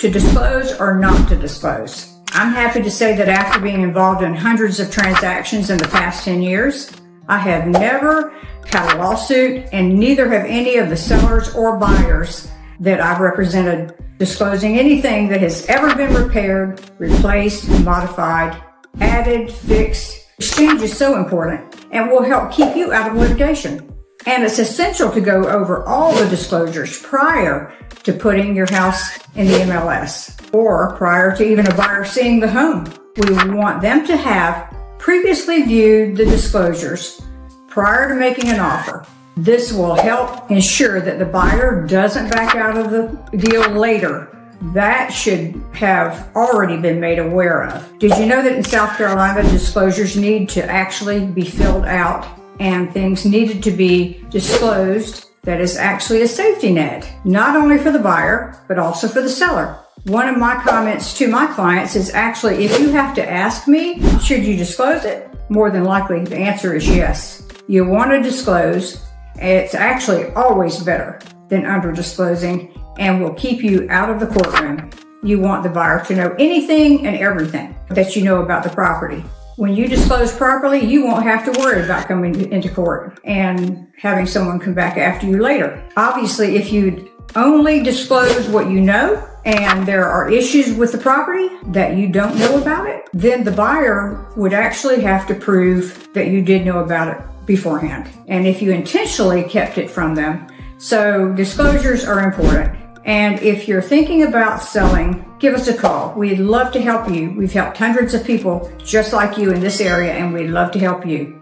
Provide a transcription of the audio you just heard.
To disclose or not to disclose. I'm happy to say that after being involved in hundreds of transactions in the past 10 years, I have never had a lawsuit and neither have any of the sellers or buyers that I've represented disclosing anything that has ever been repaired, replaced, modified, added, fixed. Exchange is so important and will help keep you out of litigation. And it's essential to go over all the disclosures prior to putting your house in the MLS or prior to even a buyer seeing the home. We want them to have previously viewed the disclosures prior to making an offer. This will help ensure that the buyer doesn't back out of the deal later. That should have already been made aware of. Did you know that in South Carolina, disclosures need to actually be filled out and things needed to be disclosed that is actually a safety net, not only for the buyer, but also for the seller. One of my comments to my clients is actually, if you have to ask me, should you disclose it? More than likely, the answer is yes. You want to disclose. It's actually always better than under disclosing and will keep you out of the courtroom. You want the buyer to know anything and everything that you know about the property. When you disclose properly, you won't have to worry about coming into court and having someone come back after you later. Obviously, if you only disclose what you know and there are issues with the property that you don't know about it, then the buyer would actually have to prove that you did know about it beforehand. And if you intentionally kept it from them, so disclosures are important. And if you're thinking about selling, give us a call. We'd love to help you. We've helped hundreds of people just like you in this area and we'd love to help you.